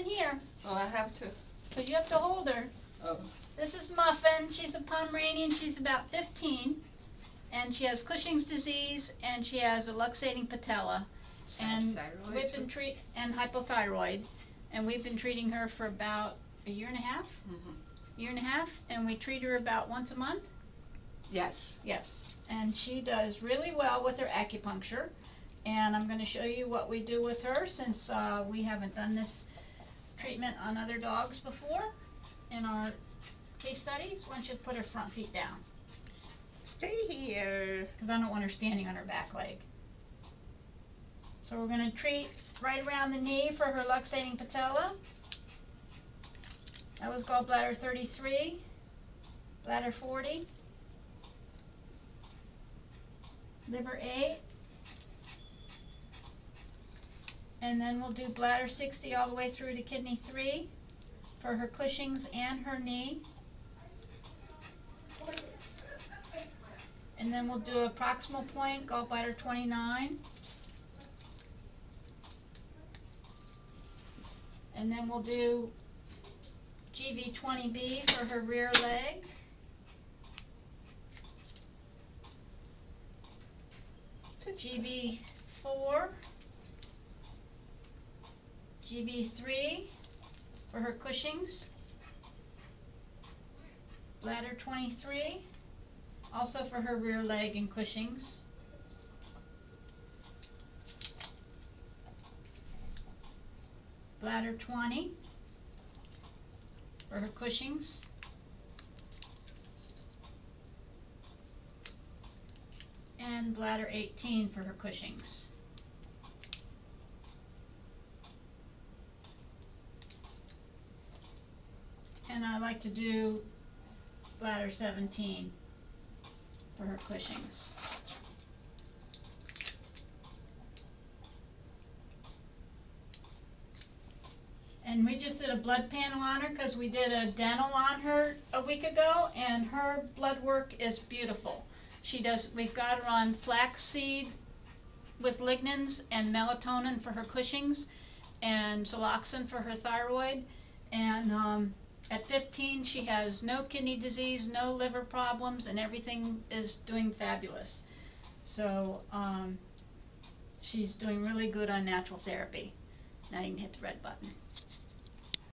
in here, Oh, I have to, So you have to hold her. oh, This is Muffin, she's a Pomeranian, she's about fifteen, and she has Cushing's disease, and she has a luxating patella. And we've been treat, and hypothyroid, and we've been treating her for about a year and a half, Mm -hmm. year and a half, and we treat her about once a month. Yes, Yes, and she does really well with her acupuncture. And I'm gonna show you what we do with her since, uh, we haven't done this treatment on other dogs before in our case studies. Why don't you put her front feet down, stay here. cause I don't want her standing on her back leg. So we're gonna treat right around the knee for her luxating patella. That was gallbladder thirty-three, bladder forty. liver eight. And then we'll do bladder sixty all the way through to kidney three for her Cushing's and her knee. And then we'll do a proximal point, gallbladder twenty-nine. And then we'll do GV twenty B for her rear leg. GB four, GB three for her Cushing's, bladder twenty-three, also for her rear leg and Cushing's. Bladder twenty for her Cushing's. and bladder 18 for her Cushing's. And I like to do bladder 17 for her Cushing's. And we just did a blood panel on her because we did a dental on her a week ago and her blood work is beautiful. She does, we've got her on flaxseed with lignans and melatonin for her Cushing's and Soloxine for her thyroid. And um, at 15, she has no kidney disease, no liver problems, and everything is doing fabulous. So um, she's doing really good on natural therapy. Now you can hit the red button.